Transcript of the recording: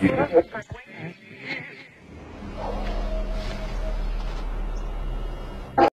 You-